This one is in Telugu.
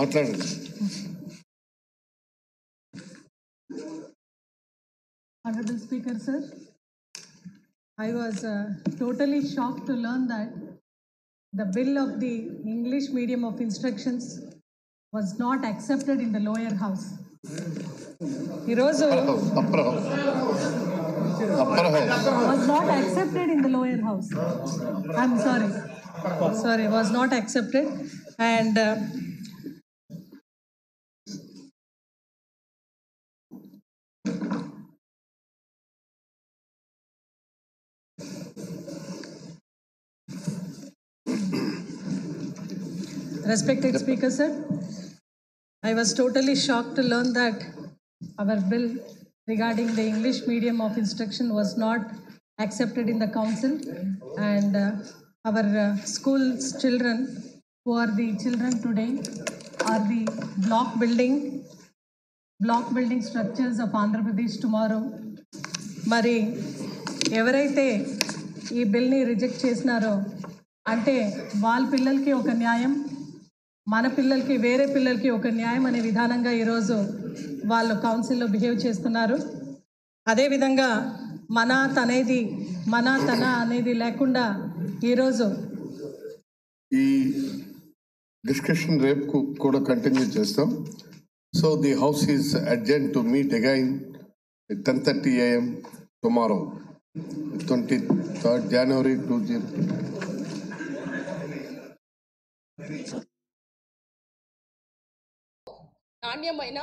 మాట్లాడండి Honorable Speaker, sir, I was uh, totally shocked to learn that the bill of the English medium of instructions was not accepted in the lower house. ఈరోజు upper house upper house was not accepted in the lower house. I'm sorry. Sorry, was not accepted. And uh, Respected Speaker, sir, I was totally shocked to learn that our bill regarding the English medium of instruction was not accepted in the council and uh, our uh, school's children who are the children today are the block building block building structures of Andhra Pradesh tomorrow మరి ఎవరైతే ఈ బిల్ని రిజెక్ట్ చేసినారో అంటే వాళ్ళ పిల్లలకి ఒక న్యాయం మన పిల్లలకి వేరే పిల్లలకి ఒక న్యాయం అనే విధానంగా ఈరోజు వాళ్ళు కౌన్సిల్లో బిహేవ్ చేస్తున్నారు అదేవిధంగా మన తనేది మన తన అనేది లేకుండా ఈరోజు ఈ డిస్కషన్ రేపు కూడా కంటిన్యూ చేస్తాం. So the house is adjourned to meet again ten thirty AM tomorrow twenty third January two zero నాణ్యమైన